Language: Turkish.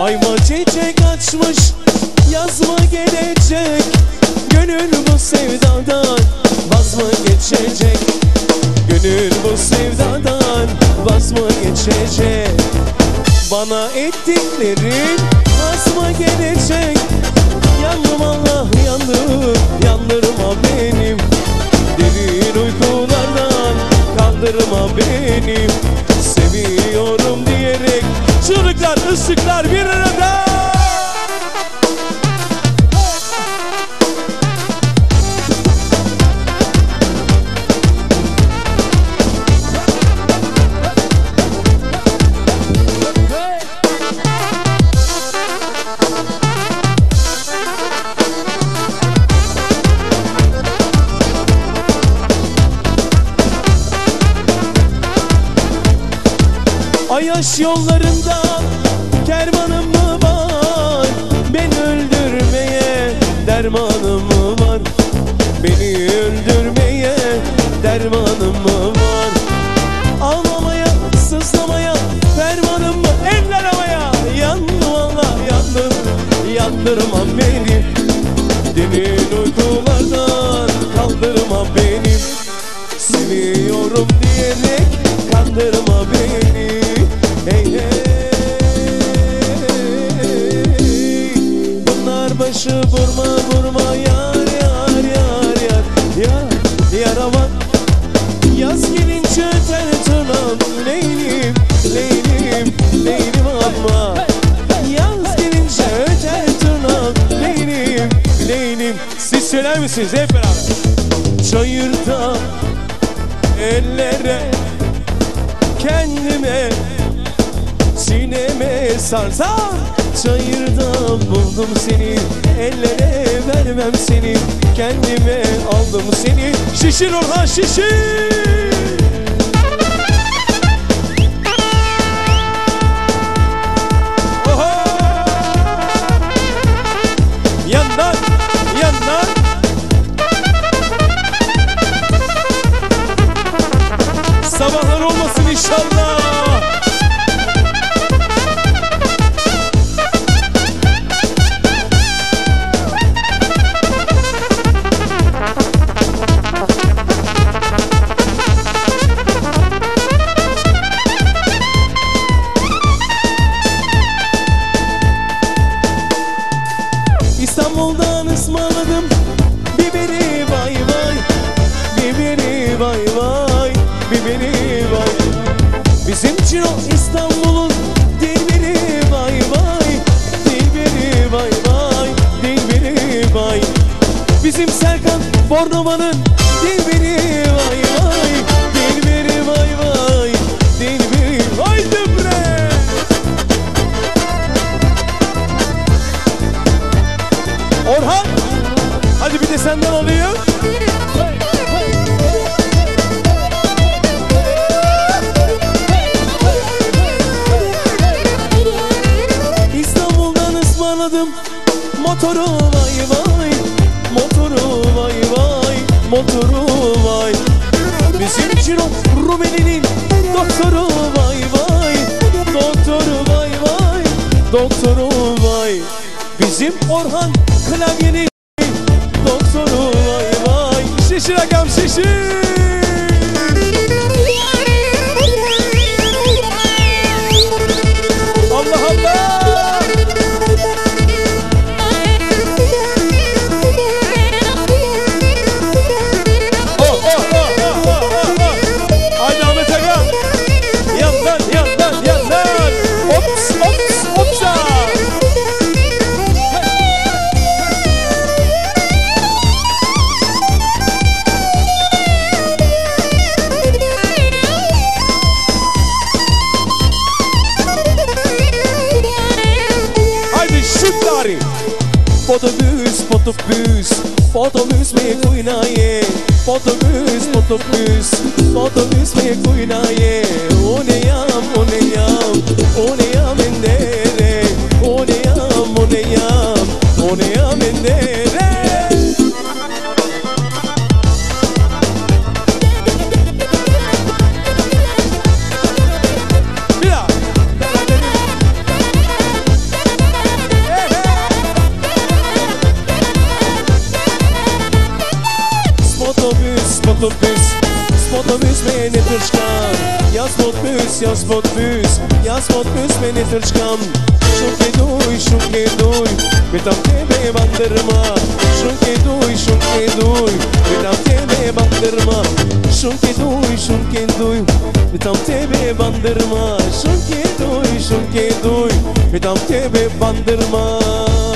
Ayva çiçek açmış yazma gelecek. Gönül bu sevdadan vaz geçecek Gönül bu sevdadan vaz geçecek Bana ettiklerin vaz gelecek. Yandım Allah yandım yandırma Ayaş yollarında kervanım mı var? Beni öldürmeye dermanım mı var? Beni öldürmeye dermanım mı var? Ağlamaya, sızlamaya fermanım mı? Eller havaya yandım Allah yandım Yandırma beni. Derin uykulardan kaldırma benim Seviyorum diyerek kandırma beni söyler misiniz hep beraber? Çayırda ellere kendime Sineme sarsam Çayırda buldum seni Ellere vermem seni. Kendime aldım seni. Şişir Orhan şişir Vay vay Biberi vay. Bizim için o İstanbul'un Dilberi vay vay. Dilberi vay vay Dilberi vay. Bizim Serkan Bornova'nın Dilberi vay vay. Dilberi vay vay Dilberi vay Dümre Orhan Hadi bir de senden alayım vay Bizim Ciro Rumeli'nin Doktoru vay vay. Doktoru vay vay. Doktoru vay. Bizim Orhan Klavyenin Doktoru vay vay. Şişir agam şişir Lari Po të bys, po të bys Po të bys me kujna je. Po të bys, po të bys Po të bys me kujna je. Unë jam, unë jam. të pys S'po të pys me një tërshkam Ja s'po të pys, ja s'po të pys Ja s'po të pys me një tërshkam Shumë ke duj, shumë ke duj Me tam te me bandërma Shumë ke duj, shumë ke duj Me tam te me bandërma Shumë ke duj, shumë ke duj Me tebe te me bandërma Shumë ke duj, shumë ke duj Me tam te me bandërma